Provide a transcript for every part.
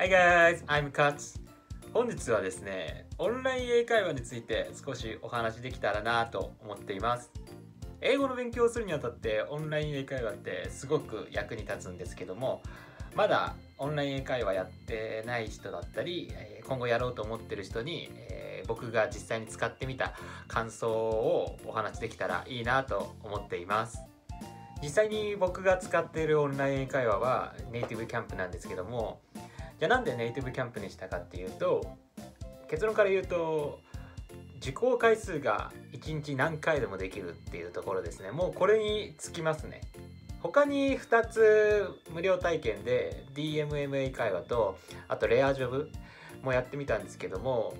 Hi guys, I'm Katz 本日はですねオンライン英会話について少しお話できたらなと思っています。英語の勉強をするにあたってオンライン英会話ってすごく役に立つんですけどもまだオンライン英会話やってない人だったり今後やろうと思ってる人にえ僕が実際に使ってみた感想をお話できたらいいなと思っています。実際に僕が使っているオンライン英会話はネイティブキャンプなんですけどもじゃあなんでネイティブキャンプにしたかっていうと結論から言うと受講回数が1日何回でもできるっていうところですね。もうこれにつきますね。他に2つ無料体験で DMMA 会話とあとレアジョブもやってみたんですけども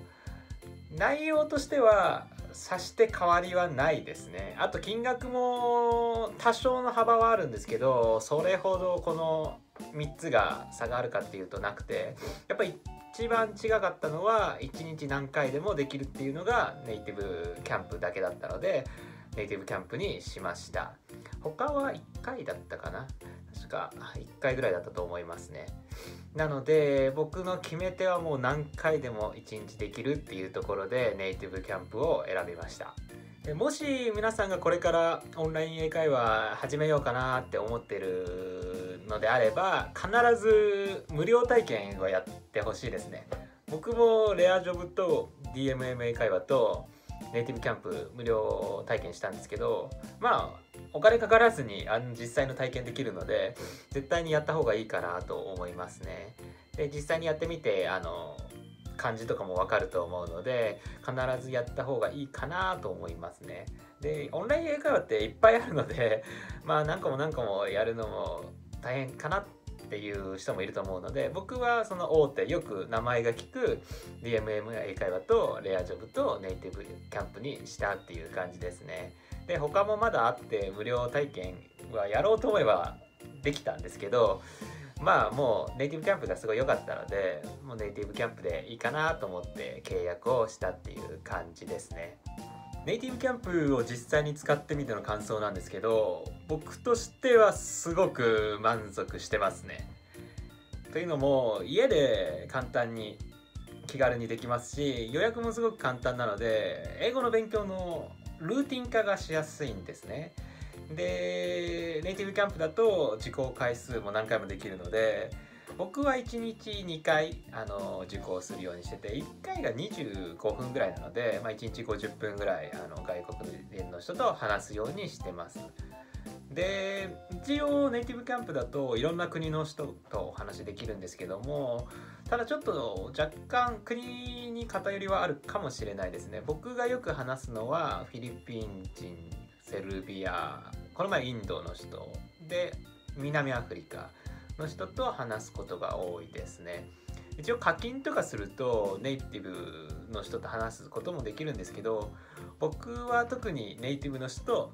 内容としてはさして変わりはないですね。あと金額も多少の幅はあるんですけどそれほどこの3つが差があるかっていうとなくてやっぱり一番違かったのは1日何回でもできるっていうのがネイティブキャンプだけだったのでネイティブキャンプにしました。他は1回だったかな。確か1回ぐらいだったと思いますね。なので僕の決め手はもう何回でも1日できるっていうところでネイティブキャンプを選びました。もし皆さんがこれからオンライン英会話始めようかなって思ってるのであれば必ず無料体験をやってほしいですね。僕もレアジョブと DMM 英会話とネイティブキャンプ無料体験したんですけどまあお金かからずにあの実際の体験できるので絶対にやった方がいいかなと思いますね。で実際にやってみてあの感じとかもわかると思うので必ずやった方がいいかなと思いますね。でオンライン英会話っていっぱいあるのでまあ何個も何個もやるのも大変かなっていう人もいると思うので僕はその大手よく名前が聞く DMM や英会話とレアジョブとネイティブキャンプにしたっていう感じですね。で他もまだあって無料体験はやろうと思えばできたんですけどまあもうネイティブキャンプがすごい良かったのでもうネイティブキャンプでいいかなと思って契約をしたっていう感じですね。ネイティブキャンプを実際に使ってみての感想なんですけど僕としてはすごく満足してますね。というのも家で簡単に気軽にできますし予約もすごく簡単なので英語の勉強のルーティン化がしやすいんですね。でネイティブキャンプだと受講回数も何回もできるので僕は1日2回あの受講するようにしてて1回が25分ぐらいなので、まあ、1日50分ぐらいあの外国人の人と話すようにしてます。で一応ネイティブキャンプだといろんな国の人とお話できるんですけどもただちょっと若干国に偏りはあるかもしれないですね。僕がよく話すのはフィリピン人セルビアこの前インドの人で南アフリカの人と話すことが多いですね一応課金とかするとネイティブの人と話すこともできるんですけど僕は特にネイティブの人と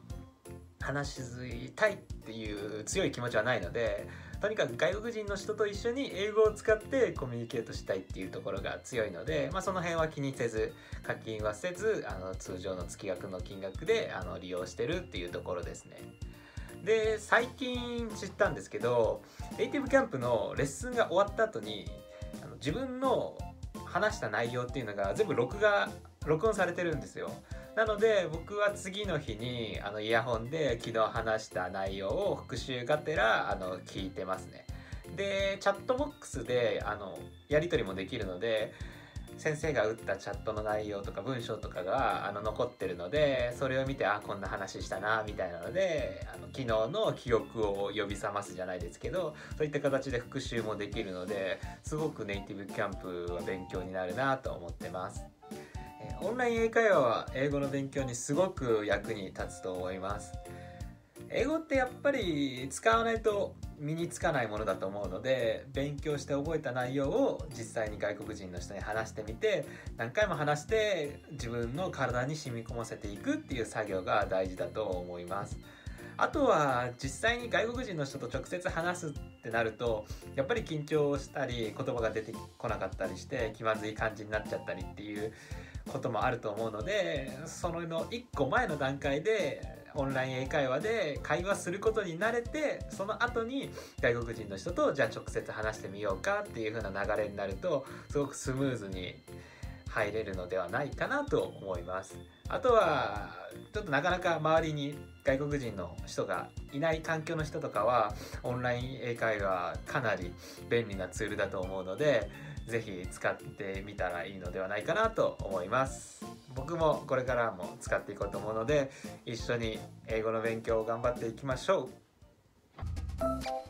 話したいっていう強い気持ちはないのでとにかく外国人の人と一緒に英語を使ってコミュニケートしたいっていうところが強いので、まあ、その辺は気にせず課金はせずあの通常の月額の金額であの利用してるっていうところですね。で最近知ったんですけどネイティブキャンプのレッスンが終わった後にあの自分の話した内容っていうのが全部録画録音されてるんですよ。なので僕は次の日にあのイヤホンで昨日話した内容を復習がてらあの聞いてますね。でチャットボックスであのやり取りもできるので先生が打ったチャットの内容とか文章とかがあの残ってるのでそれを見てあこんな話したなみたいなのであの昨日の記憶を呼び覚ますじゃないですけどそういった形で復習もできるのですごくネイティブキャンプは勉強になるなと思ってます。オンライン英会話は英語の勉強にすごく役に立つと思います英語ってやっぱり使わないと身につかないものだと思うので勉強して覚えた内容を実際に外国人の人に話してみて何回も話して自分の体に染み込ませていくっていう作業が大事だと思います。あとは実際に外国人の人と直接話すってなるとやっぱり緊張したり言葉が出てこなかったりして気まずい感じになっちゃったりっていうこともあると思うのでそのの1個前の段階でオンライン英会話で会話することに慣れてその後に外国人の人とじゃあ直接話してみようかっていう風な流れになるとすごくスムーズに入れるのではないかなと思います。あとはちょっとなかなか周りに外国人の人がいない環境の人とかはオンライン英会話かなり便利なツールだと思うので是非使ってみたらいいのではないかなと思います。僕もこれからも使っていこうと思うので一緒に英語の勉強を頑張っていきましょう。